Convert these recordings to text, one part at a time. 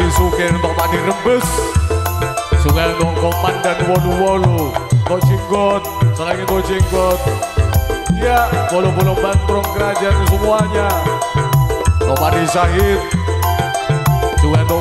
Mbak Gento Untuk Padi Rembes. Sungai untuk Komandan Wolu Wolu Kok Jinggot, selain Kok Jinggot Ya, bolo-bolo bantrong kerajaan semuanya. Untuk Padi Sahid Juga untuk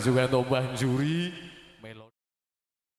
Juga untuk Banjuri